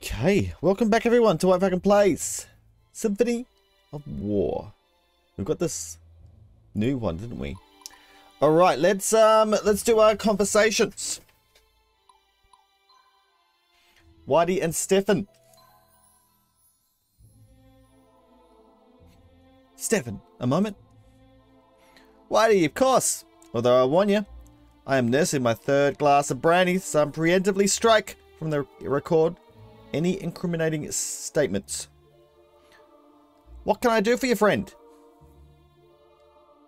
Okay, welcome back everyone to White Falcon Plays Symphony of War. We've got this new one, didn't we? All right, let's um let's do our conversations. Whitey and Stefan. Stefan, a moment. Whitey, of course. Although I warn you, I am nursing my third glass of brandy, so I'm preemptively strike from the record any incriminating statements. What can I do for your friend?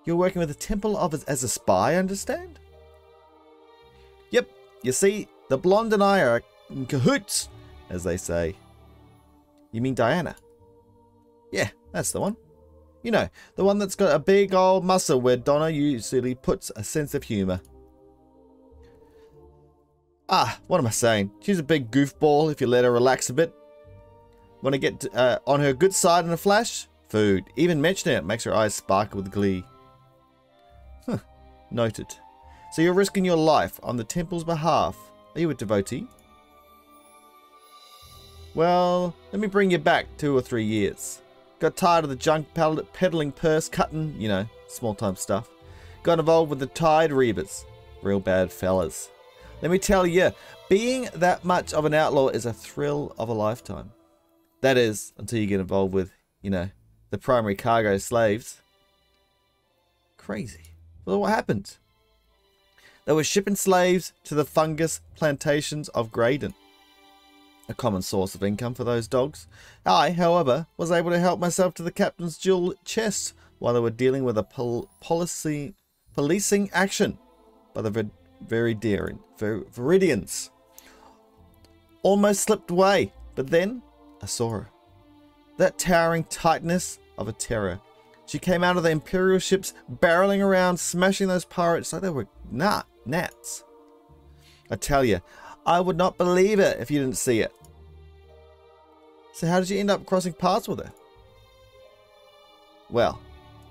You're working with the Temple of as a spy, I understand? Yep, you see, the blonde and I are in cahoots, as they say. You mean Diana? Yeah, that's the one. You know, the one that's got a big old muscle where Donna usually puts a sense of humour. Ah, what am I saying? She's a big goofball if you let her relax a bit. Want to get uh, on her good side in a flash? Food. Even mentioning it makes her eyes sparkle with glee. Huh. Noted. So you're risking your life on the temple's behalf. Are you a devotee? Well, let me bring you back two or three years. Got tired of the junk peddling purse cutting, you know, small time stuff. Got involved with the Tide Reavers. Real bad fellas. Let me tell you, being that much of an outlaw is a thrill of a lifetime. That is, until you get involved with, you know, the primary cargo slaves. Crazy. Well, what happened? They were shipping slaves to the fungus plantations of Graydon. A common source of income for those dogs. I, however, was able to help myself to the captain's jewel chest while they were dealing with a pol policy policing action by the very daring. Ver Viridians. Almost slipped away, but then I saw her. That towering tightness of a terror. She came out of the Imperial ships, barreling around, smashing those pirates like they were not gnats. I tell you, I would not believe it if you didn't see it. So how did you end up crossing paths with her? Well,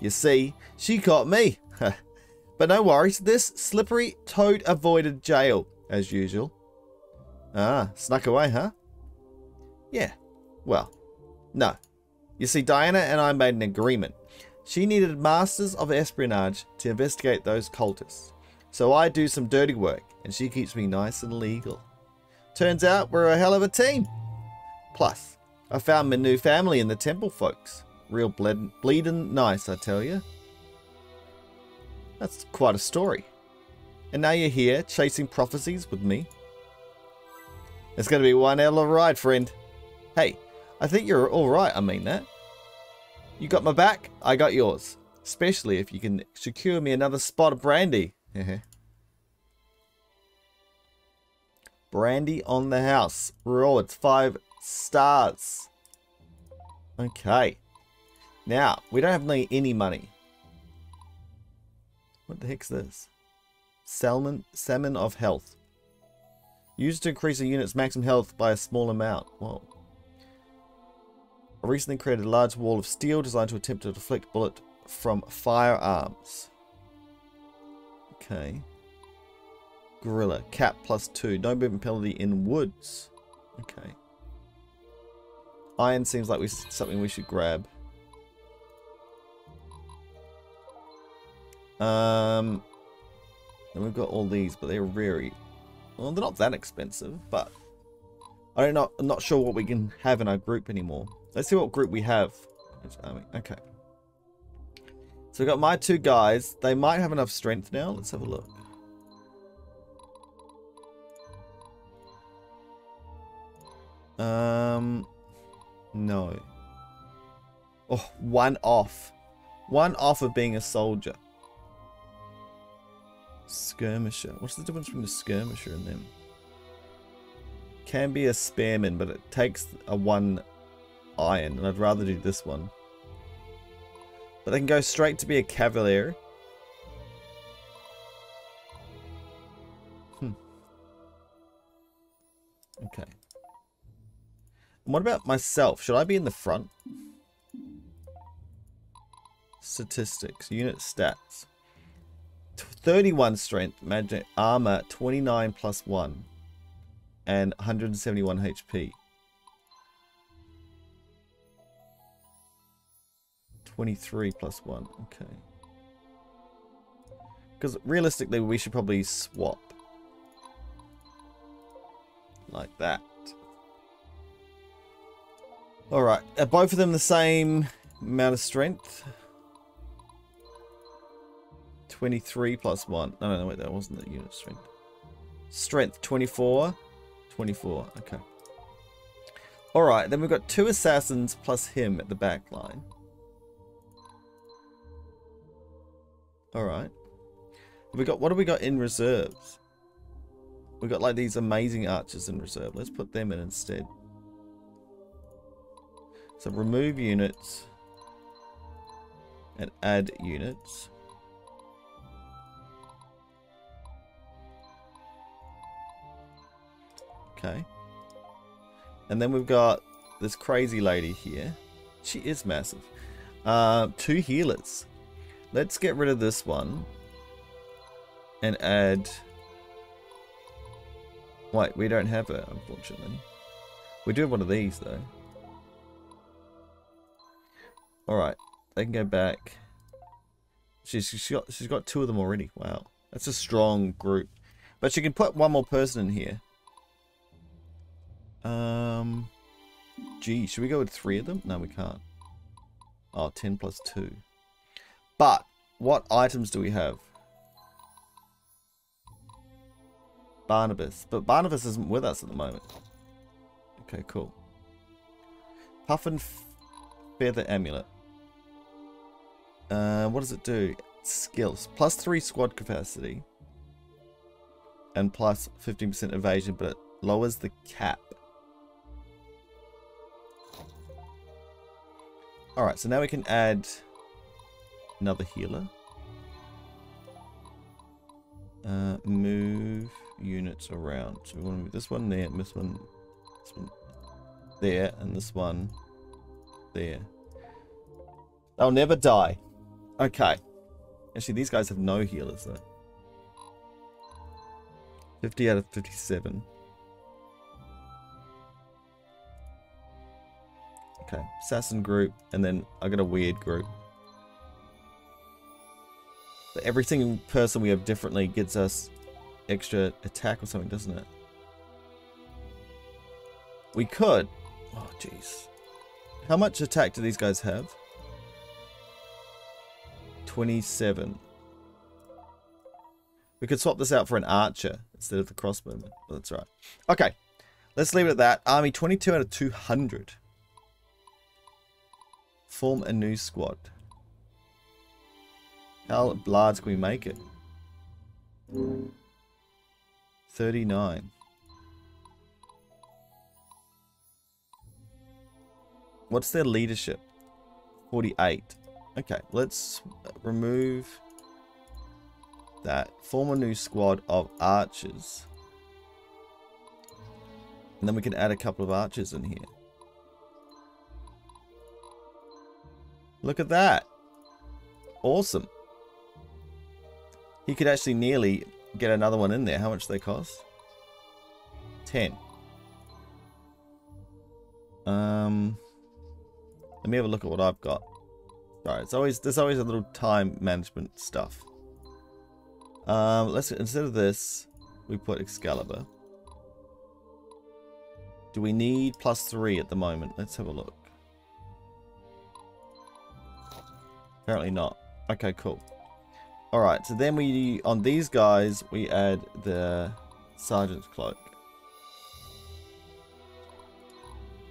you see, she caught me. But no worries, this slippery toad avoided jail, as usual. Ah, snuck away, huh? Yeah, well, no. You see, Diana and I made an agreement. She needed masters of espionage to investigate those cultists. So I do some dirty work, and she keeps me nice and legal. Turns out we're a hell of a team. Plus, I found my new family in the temple folks. Real bleeding nice, I tell you. That's quite a story. And now you're here, chasing prophecies with me. It's going to be one hell of a ride, friend. Hey, I think you're alright, I mean that. You got my back, I got yours. Especially if you can secure me another spot of brandy. brandy on the house. Raw, it's five stars. Okay. Now, we don't have any money. What the heck's this? Salmon, salmon of health. Used to increase a unit's maximum health by a small amount. Whoa. I recently created a large wall of steel designed to attempt to deflect bullet from firearms. Okay. Guerrilla. Cap plus two. No movement penalty in woods. Okay. Iron seems like we, something we should grab. Um, and we've got all these, but they're very, well, they're not that expensive, but I don't know, I'm not sure what we can have in our group anymore. Let's see what group we have. Okay. So we've got my two guys. They might have enough strength now. Let's have a look. Um, no. Oh, one off. One off of being a soldier. Skirmisher. What's the difference between a skirmisher and them? Can be a spearman, but it takes a one iron, and I'd rather do this one. But they can go straight to be a cavalier. Hmm. Okay. And what about myself? Should I be in the front? Statistics. Unit stats. 31 strength, magic armor, 29 plus 1, and 171 HP. 23 plus 1, okay. Because realistically, we should probably swap. Like that. Alright, are both of them the same amount of strength? 23 plus 1. No, no, no, wait, that wasn't the unit strength. Strength, 24. 24, okay. Alright, then we've got two assassins plus him at the back line. Alright. We got what have we got in reserves? We got like these amazing archers in reserve. Let's put them in instead. So remove units and add units. Okay. And then we've got this crazy lady here. She is massive. Uh, two healers. Let's get rid of this one. And add... Wait, we don't have her, unfortunately. We do have one of these, though. Alright, they can go back. She's, she's, got, she's got two of them already. Wow. That's a strong group. But she can put one more person in here. Um, gee, should we go with three of them? No, we can't. Oh, 10 plus 2. But, what items do we have? Barnabas. But Barnabas isn't with us at the moment. Okay, cool. Puff and Feather Amulet. Uh, what does it do? Skills. Plus 3 squad capacity. And plus 15% evasion, but it lowers the cap. Alright, so now we can add another healer. Uh, move units around. So we want to move this one there, this one, this one there, and this one there. They'll never die. Okay. Actually, these guys have no healers, though. 50 out of 57. Okay, assassin group, and then I got a weird group. But every single person we have differently gets us extra attack or something, doesn't it? We could. Oh, jeez. How much attack do these guys have? 27. We could swap this out for an archer instead of the crossbowman. Oh, that's right. Okay. Let's leave it at that. Army 22 out of 200. Form a new squad. How large can we make it? 39. What's their leadership? 48. Okay, let's remove that. Form a new squad of archers. And then we can add a couple of archers in here. Look at that. Awesome. He could actually nearly get another one in there. How much do they cost? 10. Um, let me have a look at what I've got. Alright, it's always there's always a little time management stuff. Um, let's instead of this, we put Excalibur. Do we need plus three at the moment? Let's have a look. Apparently not. Okay, cool. Alright, so then we, on these guys, we add the Sergeant's Cloak.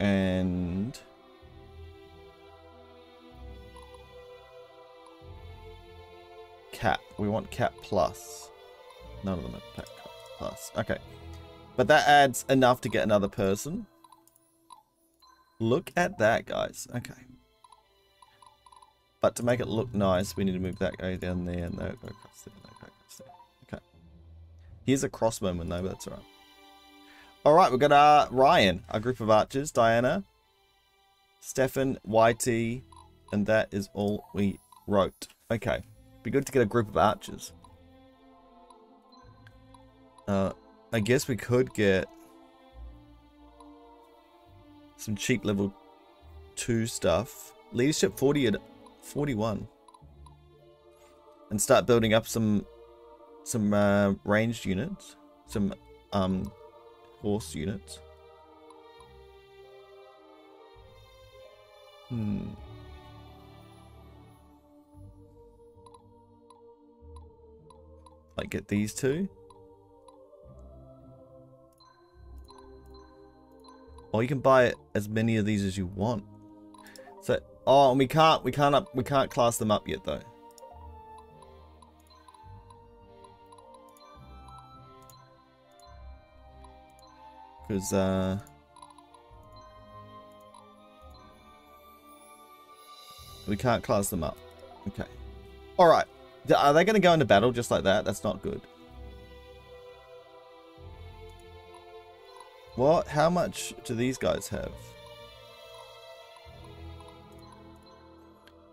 And... Cap. We want Cap Plus. None of them are Cap Plus. Okay. But that adds enough to get another person. Look at that, guys. Okay. But to make it look nice, we need to move that guy down there and that go across there. Okay. Here's a crossbowman though, but that's alright. Alright, we've got uh, Ryan, a group of archers, Diana, Stefan, Whitey, and that is all we wrote. Okay. Be good to get a group of archers. Uh, I guess we could get some cheap level 2 stuff. Leadership 40 at 41. And start building up some some uh, ranged units, some um, horse units. Hmm. Like get these two. Or you can buy as many of these as you want. Oh, and we can't, we can't up, we can't class them up yet though. Because, uh... We can't class them up. Okay. Alright. Are they going to go into battle just like that? That's not good. What? How much do these guys have?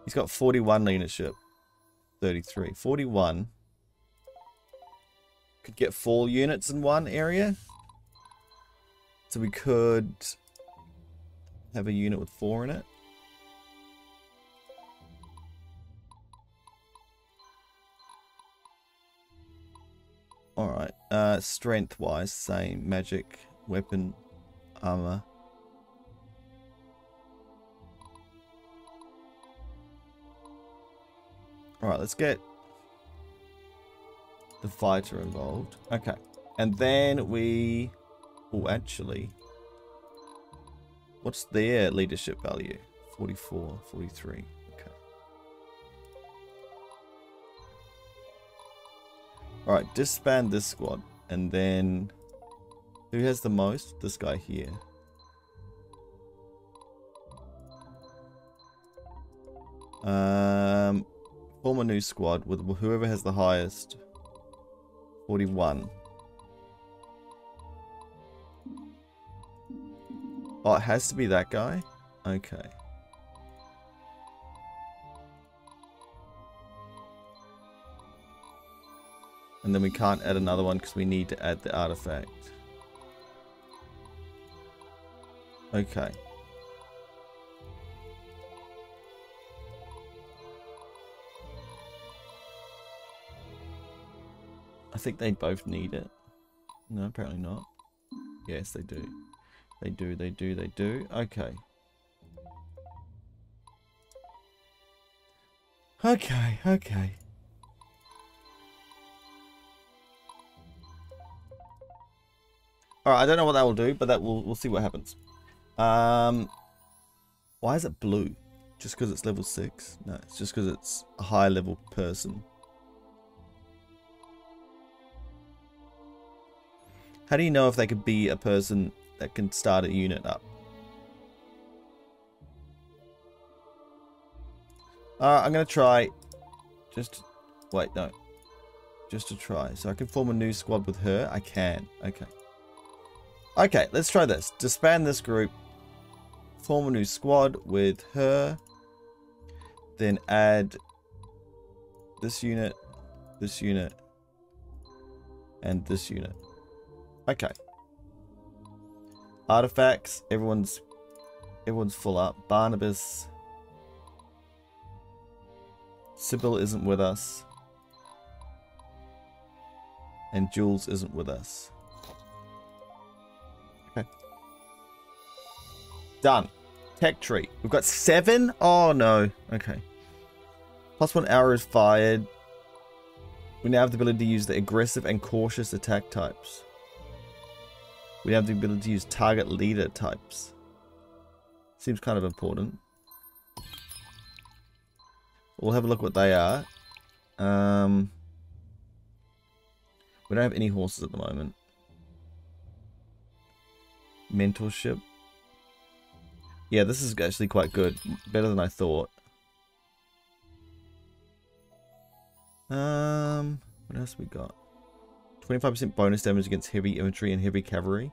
He's got 41 leadership. 33. 41. Could get four units in one area. So we could have a unit with four in it. Alright, uh, strength-wise, same. Magic, weapon, armor. Alright, let's get the fighter involved. Okay. And then we... Oh, actually... What's their leadership value? 44, 43. Alright, disband this squad. And then... Who has the most? This guy here. Um, form a new squad with whoever has the highest. 41. Oh, it has to be that guy? Okay. And then we can't add another one because we need to add the artifact. Okay. I think they both need it. No, apparently not. Yes, they do. They do, they do, they do. Okay. Okay, okay. Alright, I don't know what that will do, but that will we'll see what happens. Um, why is it blue? Just because it's level 6? No, it's just because it's a high level person. How do you know if they could be a person that can start a unit up? Uh, I'm going to try just... Wait, no. Just to try. So I can form a new squad with her? I can. Okay. Okay, let's try this. Disband this group. Form a new squad with her. Then add this unit, this unit, and this unit. Okay. Artifacts, everyone's everyone's full up. Barnabas. Sybil isn't with us. And Jules isn't with us. Okay. Done. Tech tree. We've got seven? Oh, no. Okay. Plus one arrow is fired. We now have the ability to use the aggressive and cautious attack types. We have the ability to use target leader types. Seems kind of important. We'll have a look what they are. Um, we don't have any horses at the moment. Mentorship. Yeah, this is actually quite good. Better than I thought. Um, what else we got? 25% bonus damage against heavy infantry and heavy cavalry.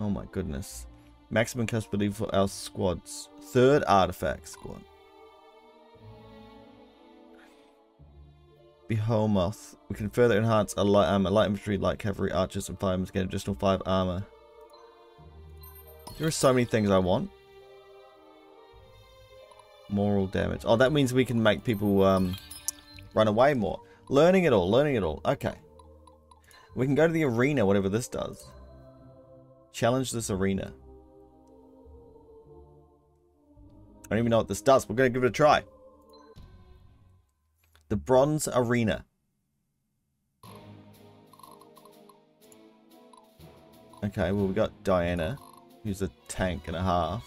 Oh my goodness. Maximum capability for our squads. Third artifact squad. Behemoth. We can further enhance our light armor, light infantry, light cavalry, archers, and firemen get additional 5 armor. There are so many things I want. Moral damage. Oh, that means we can make people um, run away more. Learning it all, learning it all. Okay. We can go to the arena, whatever this does. Challenge this arena. I don't even know what this does. We're going to give it a try. The Bronze Arena. Okay, well we got Diana, who's a tank and a half.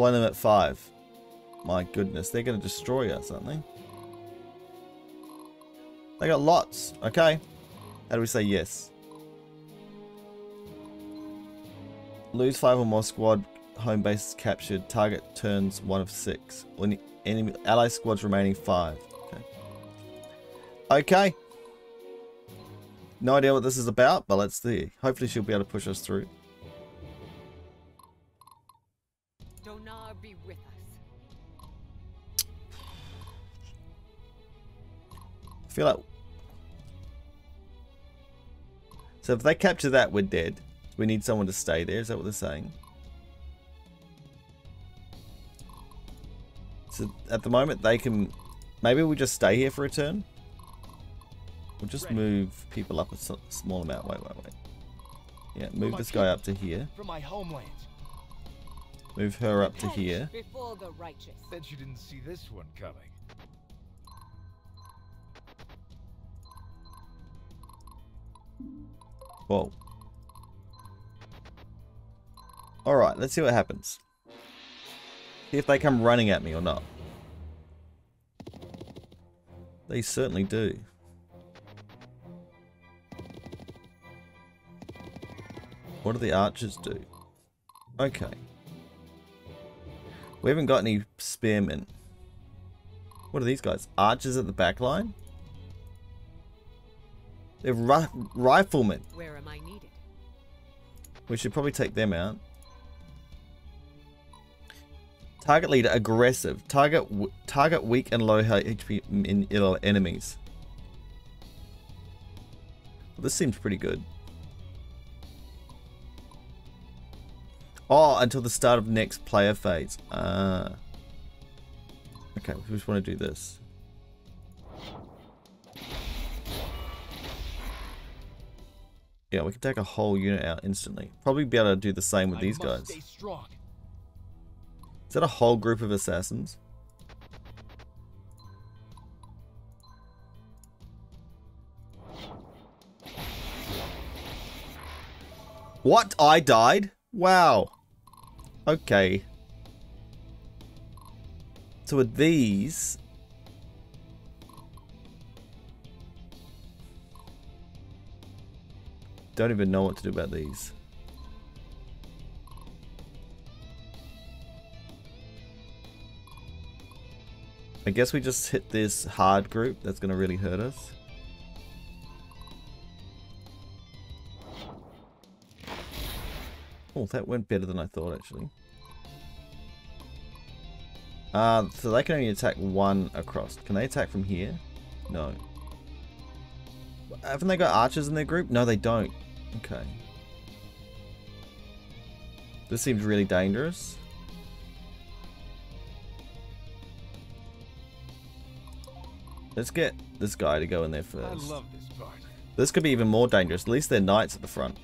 Play them at five. My goodness, they're going to destroy us, aren't they? They got lots. Okay. How do we say yes? Lose five or more squad home base captured. Target turns one of six. Enemy ally squads remaining five. Okay. Okay. No idea what this is about, but let's see. Hopefully she'll be able to push us through. I feel like So if they capture that, we're dead. We need someone to stay there. Is that what they're saying? So at the moment, they can... Maybe we just stay here for a turn? We'll just move people up a small amount. Wait, wait, wait. Yeah, move this guy up to here. From my homeland. Move her up to here. Before the righteous. Bet you didn't see this one coming. Whoa. Alright, let's see what happens. See if they come running at me or not. They certainly do. What do the archers do? Okay. We haven't got any spearmen. What are these guys? Archers at the back line? They're ri riflemen. Where am I needed? We should probably take them out. Target leader aggressive. Target target weak and low HP in enemies. Well, this seems pretty good. Oh, until the start of next player phase. Ah. Okay, we just want to do this. Yeah, we can take a whole unit out instantly. Probably be able to do the same with these guys. Is that a whole group of assassins? What? I died? Wow. Okay. So with these, Don't even know what to do about these. I guess we just hit this hard group that's going to really hurt us. Oh, that went better than I thought, actually. Uh, so they can only attack one across. Can they attack from here? No. Haven't they got archers in their group? No, they don't. Okay. This seems really dangerous. Let's get this guy to go in there first. I love This, part. this could be even more dangerous. At least they're knights at the front.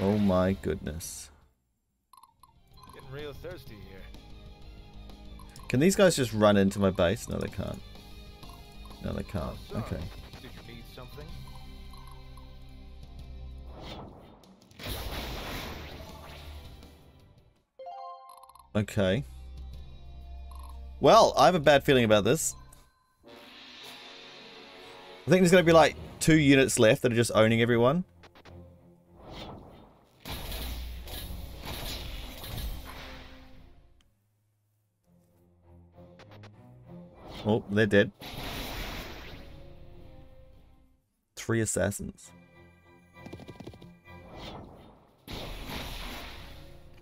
Oh my goodness. Getting real thirsty here. Can these guys just run into my base? No, they can't. No, they can't. Okay. Okay. Well, I have a bad feeling about this. I think there's going to be like two units left that are just owning everyone. Oh, they're dead. Three assassins.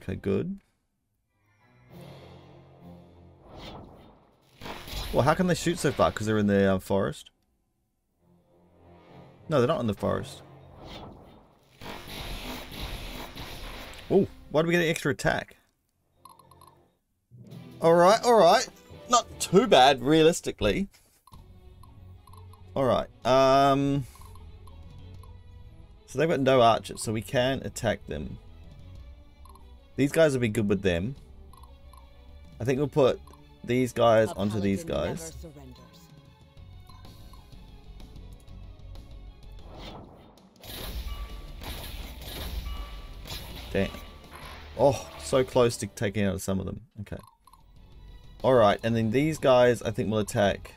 Okay, good. Well, how can they shoot so far? Because they're in the uh, forest? No, they're not in the forest. Oh, why do we get an extra attack? Alright, alright. Not too bad, realistically. Alright, um... So they've got no archers, so we can attack them. These guys will be good with them. I think we'll put these guys onto these guys. Damn. Oh, so close to taking out some of them. Okay. Alright, and then these guys I think will attack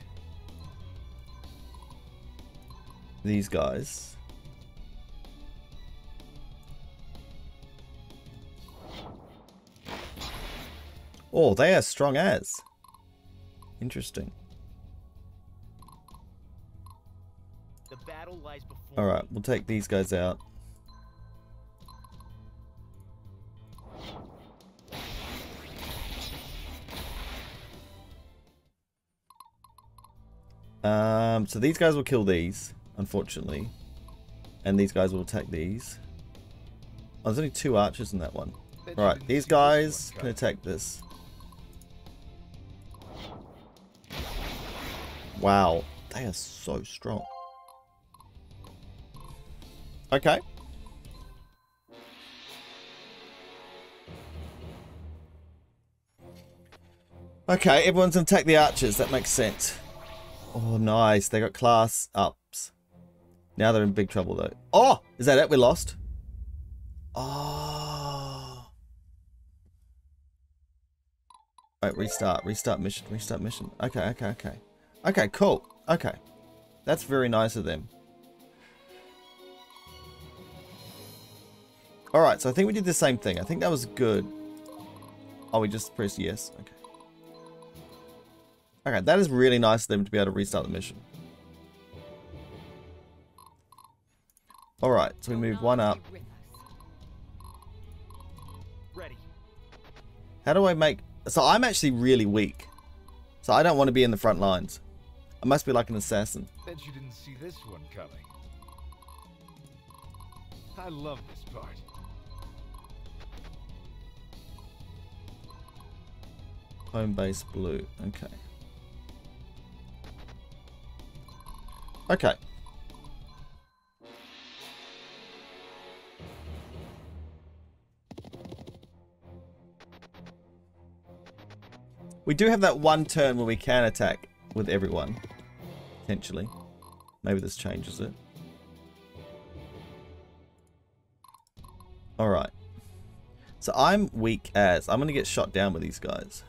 these guys. Oh, they are strong as. Interesting. Alright, we'll take these guys out. Um, so these guys will kill these, unfortunately. And these guys will attack these. Oh, there's only two archers in that one. Alright, these guys can attack this. Wow, they are so strong. Okay. Okay, everyone's gonna take the archers. That makes sense. Oh, nice. They got class ups. Now they're in big trouble, though. Oh! Is that it? We lost? Oh. Wait, restart. Restart mission. Restart mission. Okay, okay, okay. Okay, cool. Okay. That's very nice of them. Alright, so I think we did the same thing. I think that was good. Oh, we just pressed yes. Okay. Okay, that is really nice of them to be able to restart the mission. Alright, so we move one up. Ready. How do I make... So I'm actually really weak. So I don't want to be in the front lines. I must be like an assassin. Bet you didn't see this one coming. I love this part. Home base blue. Okay. Okay. We do have that one turn where we can attack with everyone. Potentially. Maybe this changes it. Alright. So I'm weak as. I'm going to get shot down with these guys.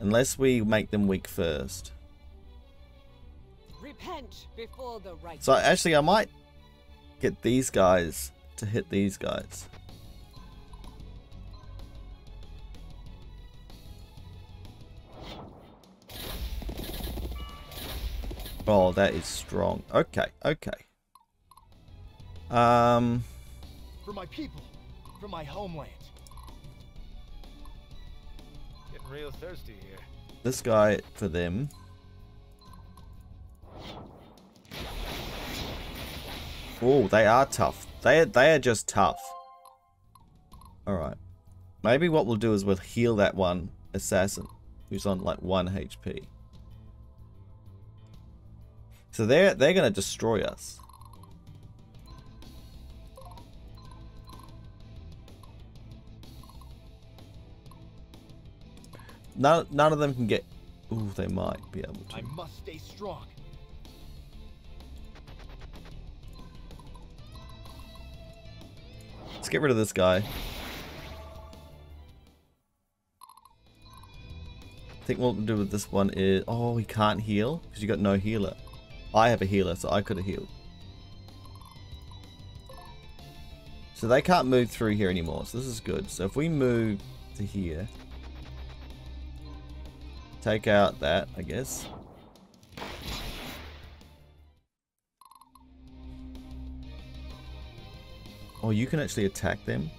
Unless we make them weak first. So actually I might get these guys to hit these guys. Oh, that is strong. Okay, okay. Um. For my people, for my homeland. Getting real thirsty here. This guy for them. Oh, they are tough. They they are just tough. All right. Maybe what we'll do is we'll heal that one assassin who's on like one HP. So they're they're gonna destroy us. None none of them can get. Ooh, they might be able to. I must stay strong. Let's get rid of this guy. I think what we'll do with this one is... Oh, he can't heal? Because you got no healer. I have a healer, so I could have healed. So they can't move through here anymore, so this is good. So if we move to here, take out that, I guess. Oh, you can actually attack them?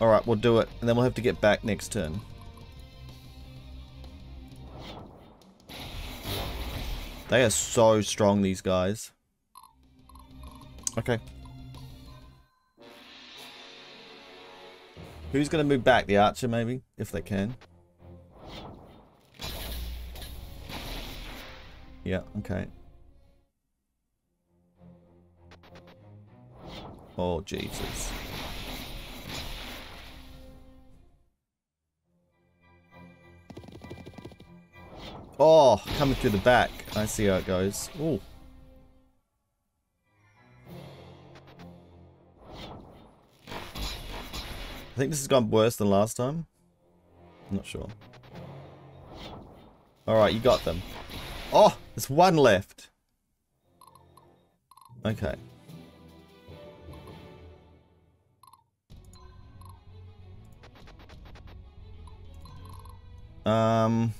Alright, we'll do it, and then we'll have to get back next turn. They are so strong, these guys. Okay. Who's going to move back? The archer, maybe? If they can. Yeah, okay. Oh, Jesus. Oh, coming through the back. I see how it goes. Ooh. I think this has gone worse than last time. I'm not sure. Alright, you got them. Oh, there's one left. Okay. Um...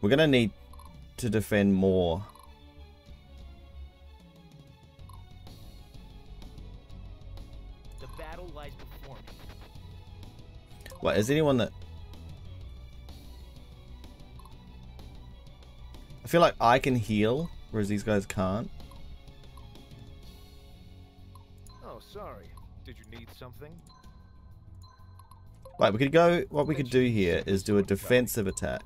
We're going to need to defend more. The battle lies before me. What, is anyone that... I feel like I can heal, whereas these guys can't. Oh, sorry. Did you need something? Right, we could go... What we could do here is do a defensive attack.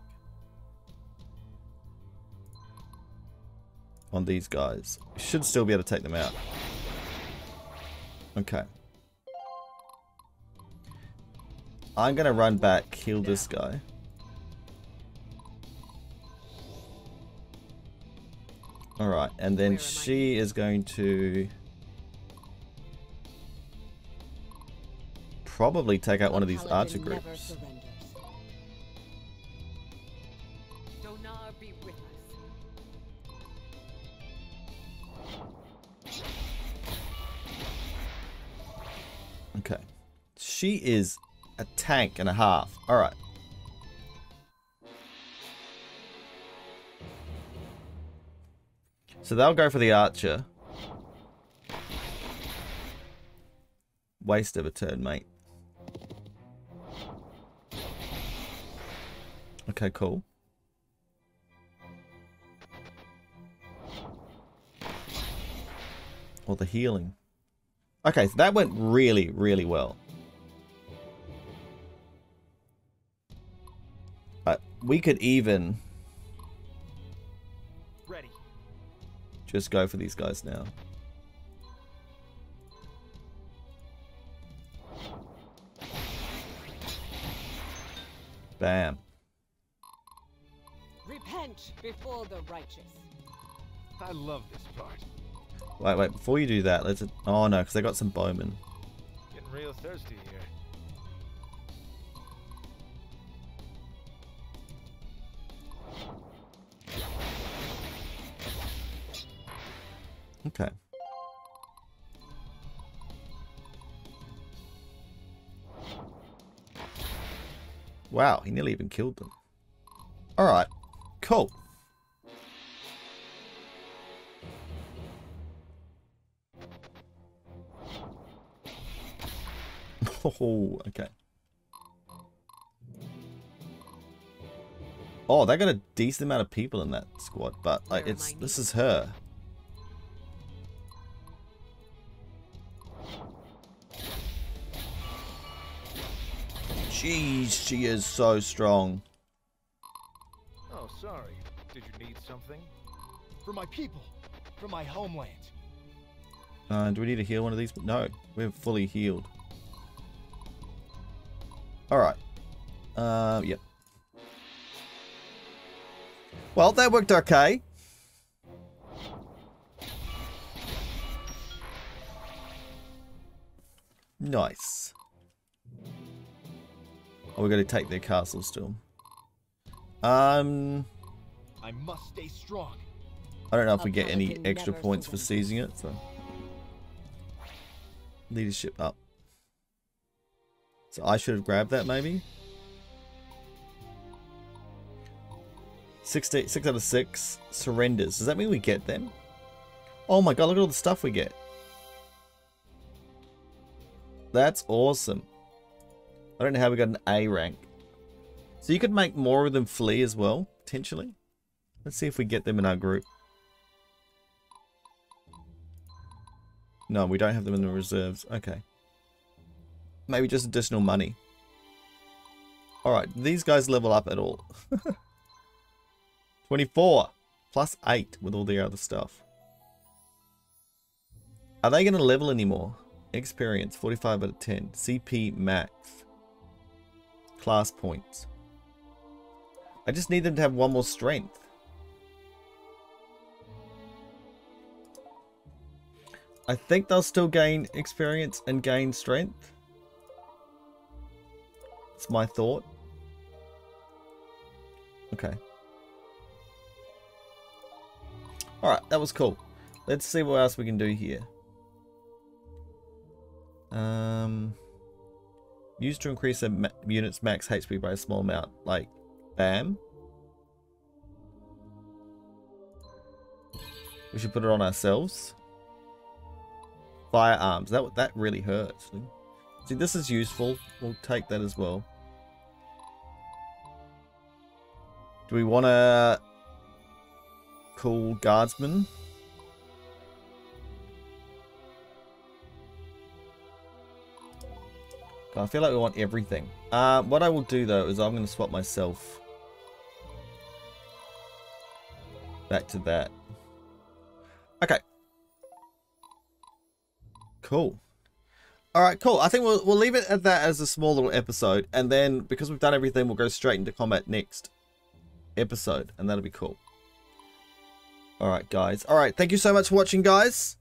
On these guys. We should still be able to take them out. Okay. I'm going to run back, kill this guy. Alright, and then she is going to... Probably take out one of these archer groups. Okay. She is a tank and a half. Alright. So they'll go for the archer. Waste of a turn, mate. Okay, cool. Or the healing. Okay, so that went really, really well. Uh, we could even Ready. just go for these guys now. Bam. Repent before the righteous. I love this part. Wait, wait, before you do that, let's... Oh no, because they got some bowmen. Getting real thirsty here. Okay. Wow, he nearly even killed them. Alright, cool. Oh, okay. Oh, they got a decent amount of people in that squad, but like it's this is her. Jeez, she is so strong. Oh, sorry. Did you need something? For my people. For my homeland. Uh, do we need to heal one of these? No, we're fully healed. Alright. Uh, yep. Well, that worked okay. Nice. Oh, we're going to take their castle still. Um, I must stay strong. I don't know if we get any extra points for seizing it, so. Leadership up. So I should have grabbed that maybe? 60, 6 out of 6 surrenders. Does that mean we get them? Oh my god, look at all the stuff we get. That's awesome. I don't know how we got an A rank. So you could make more of them flee as well, potentially. Let's see if we get them in our group. No, we don't have them in the reserves. Okay. Maybe just additional money. Alright, these guys level up at all. 24 plus 8 with all the other stuff. Are they going to level anymore? Experience 45 out of 10. CP max. Class points. I just need them to have one more strength. I think they'll still gain experience and gain strength. It's my thought. Okay. Alright, that was cool. Let's see what else we can do here. Um, used to increase a ma unit's max HP by a small amount. Like, bam. We should put it on ourselves. Firearms. That that really hurts. See, this is useful. We'll take that as well. Do we want to call guardsman? I feel like we want everything. Uh, what I will do though is I'm going to swap myself back to that. Okay. Cool. All right, cool. I think we'll we'll leave it at that as a small little episode, and then because we've done everything, we'll go straight into combat next episode, and that'll be cool. All right, guys. All right, thank you so much for watching, guys.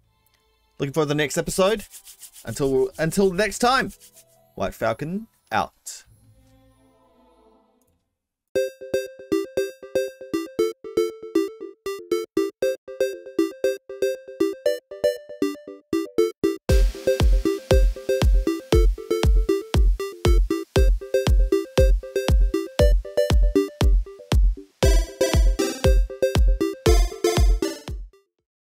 Looking forward to the next episode. Until until next time. White Falcon out.